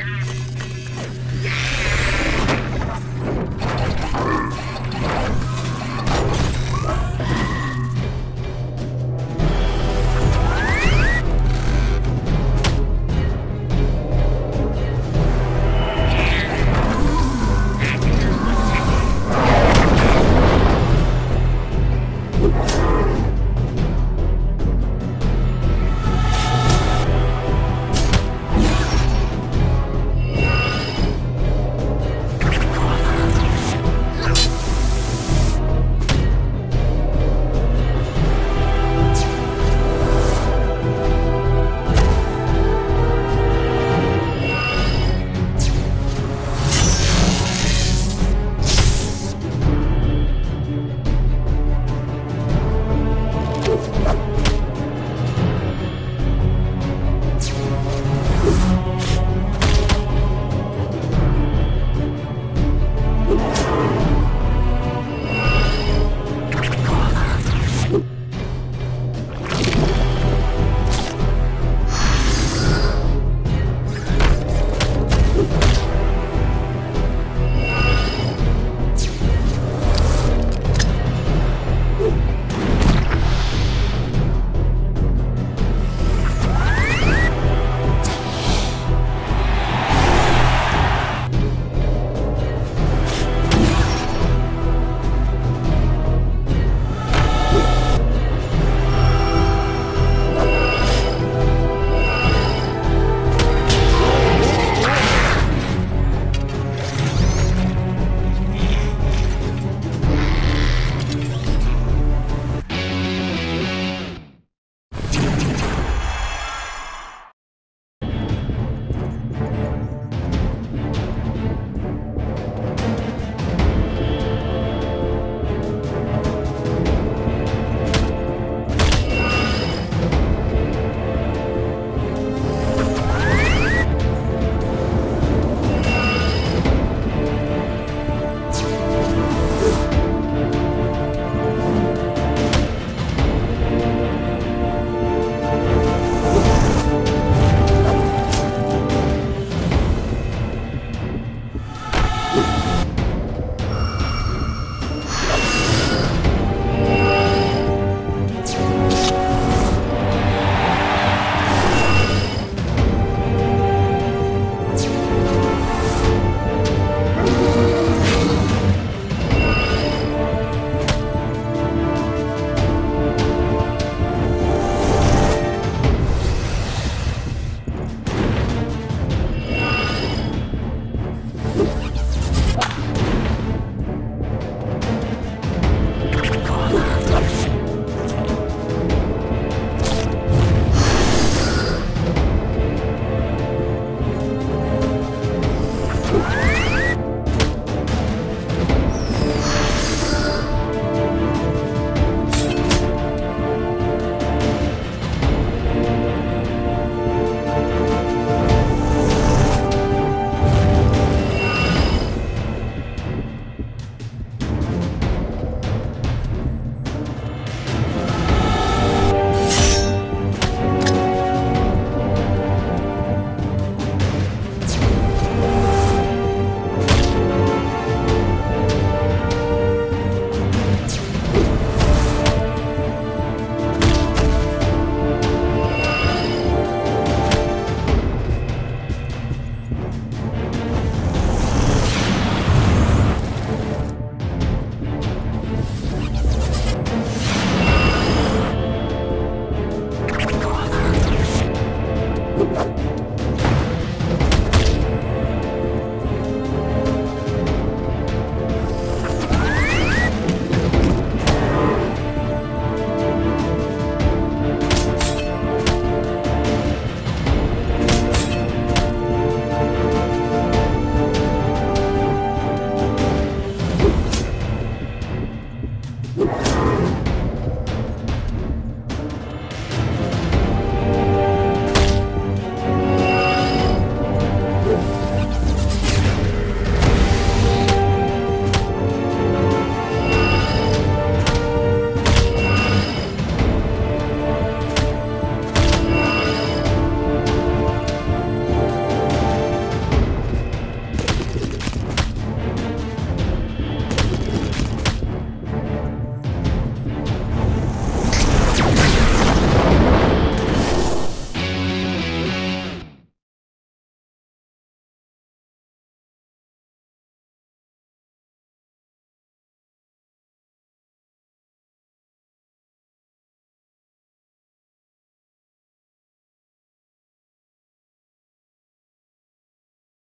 Yeah.